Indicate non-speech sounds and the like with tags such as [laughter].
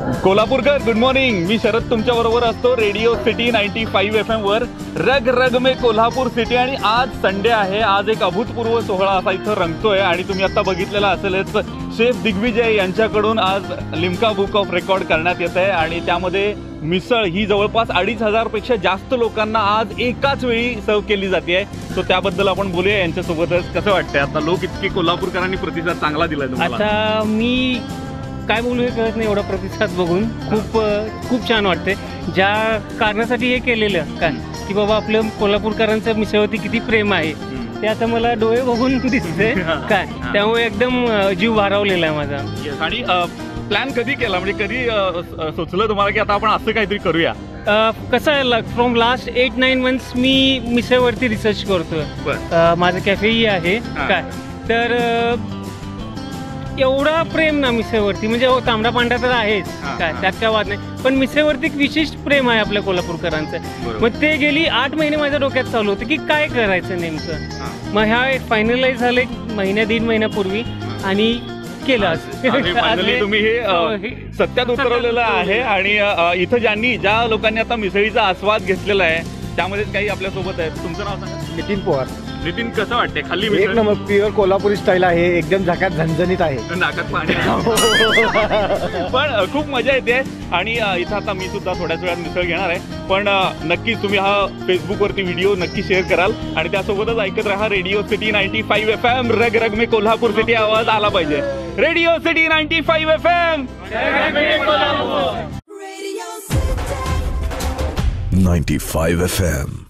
Kolhapurkar good morning मी शरद तुमच्याबरोबर असतो radio city ninety five F M वर. रग रग मे कोल्हापूर सिटी आणि आज संडे आहे. आज एक अभूतपूर्व सोहळा असा इथं रंगतोय आणि तुम्ही आता बघितलेला असेलच. शेफ दिग्विजय यांच्याकडून आज लिम्का बुक ऑफ रेकॉर्ड करण्यात येत आहे आणि त्यामध्ये मिसळ ही जवळपास अडीच हजारपेक्षा जास्त लोकांना आज एकाच वेळी सर्व केली जाते. सो त्याबद्दल आपण बोलूया. यांच्यासोबतच कसं वाटतंय? आता लोक इतके कोल्हापूरकरांनी प्रतिसाद चांगला दिला आता मी काय बोलू हे कळत नाही एवढा प्रतिसाद बघून. खूप खूप छान वाटते ज्या कारणासाठी हे केलेलं काय की बाबा आपलं कोल्हापूरकरांचं मिसळवरती किती प्रेम आहे. ते आता मला डोळे बघून [laughs] दिसते. [laughs] काय. त्यामुळे एकदम जीव भारावलेला आहे माझा. आणि प्लॅन कधी केला? म्हणजे कधी सुचलं तुम्हाला की आता आपण असं काहीतरी करूया? कसं आहे from last eight nine months मी मिसळवरती रिसर्च करतोय. माझं कॅफेही आहे. काय. तर एवढा प्रेम ना मिसळवरती. म्हणजे हो तांबडा पांढरा तर आहेच. हा, काय हा. त्यात काय वाद नाही. पण मिसळवरती एक विशिष्ट प्रेम आहे आपल्या कोल्हापूरकरांचं. बरोबर. मग ते गेली आठ महिने माझ्या डोक्यात चालू होतं की काय करायचं नेमकं? हा. मग ह्या एक फायनलाइज झालं एक महिन्या दीड महिन्यापूर्वी आणि केलं आज. finally [laughs] तुम्ही हे अ, हो, हे- सत्यात उतरवलेलं आहे आणि अ, इथं ज्यांनी ज्या लोकांनी आता मिसळीचा आस्वाद घेतलेला आहे त्यामध्ये काही आपल्यासोबत आहेत. तुमचं नाव सांगा. नितीन पवार नितीन कसं वाटते खाल्ली एक मिसळ नंबर प्युअर कोल्हापुरी स्टाईल आहे एकदम झकात झणझणीत आहे. नाकात पाणी आलं. [laughs] पण अ, खूप मजा येते. आणि अ, इथं आता मी सुद्धा थोड्याच वेळात मिसळ घेणार आहे. पण अ, नक्कीच तुम्ही हा फेसबुकवरती व्हिडिओ नक्की शेअर कराल. आणि त्यासोबतच ऐकत राहा radio city ninety five F M रग रग मे कोल्हापूर सिटी आवाज आला पाहिजे. Radio city ninety five F M Radio City. 95 FM.